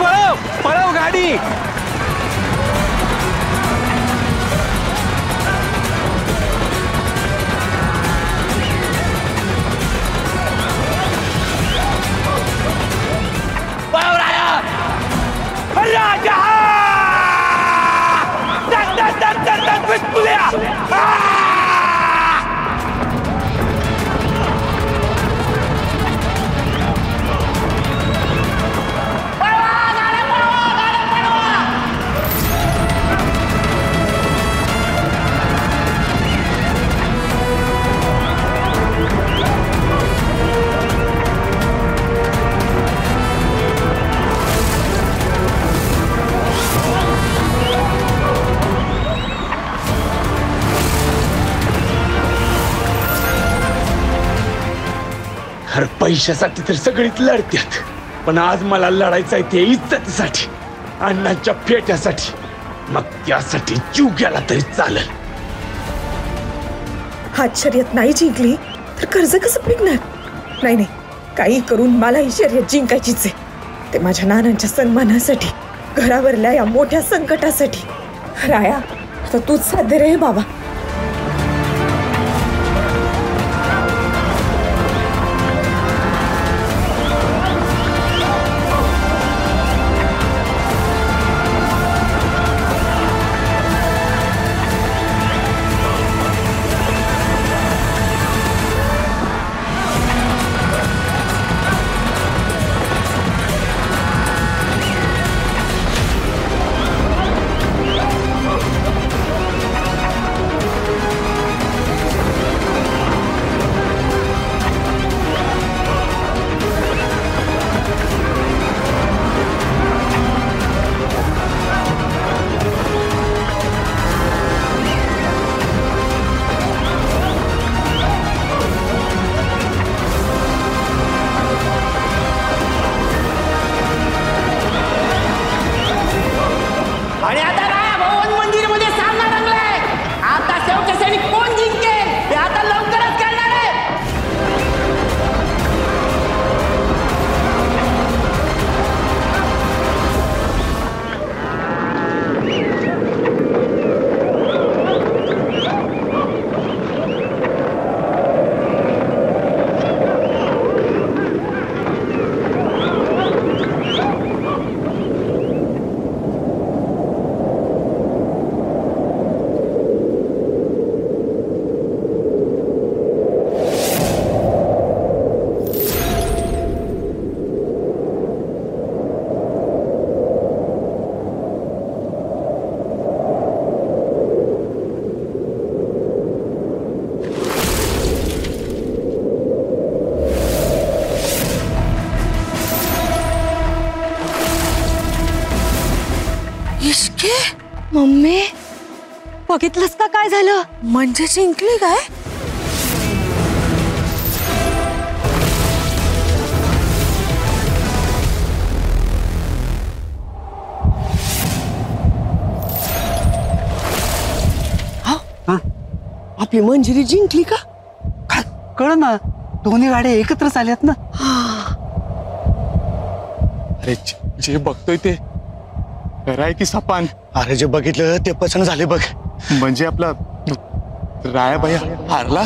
पळव पळव गाडी. राजा टक अरे पैशासाठी तर सगळीच लढत्यात. पण आज मला लढायचं आहे ते इज्जतीसाठी अण्णाच्या पेट्यासाठी मग त्यासाठी जीव गेला तरी चालेल. हात शर्यत नाही जिंकली तर कर्ज कसं फेकणार नाही नाही. काही करून मला ही शर्यत जिंकायचीच आहे. ते माझ्या नानांच्या सन्मानासाठी घरावरल्या या मोठ्या संकटासाठी. राया आता तूच साध्य रे बाबा. मम्मी बघितलंस का काय झालं? म्हणजे जिंकली काय? आपली मंजिरी जिंकली का? कळ ना दोन्ही गाड्या एकत्रच आल्यात ना. अरे जे- जे बघतोय ते राय की सपान? अरे जे बघितलं ते पचन झाले बघ. म्हणजे आपला रायाबाई हारला?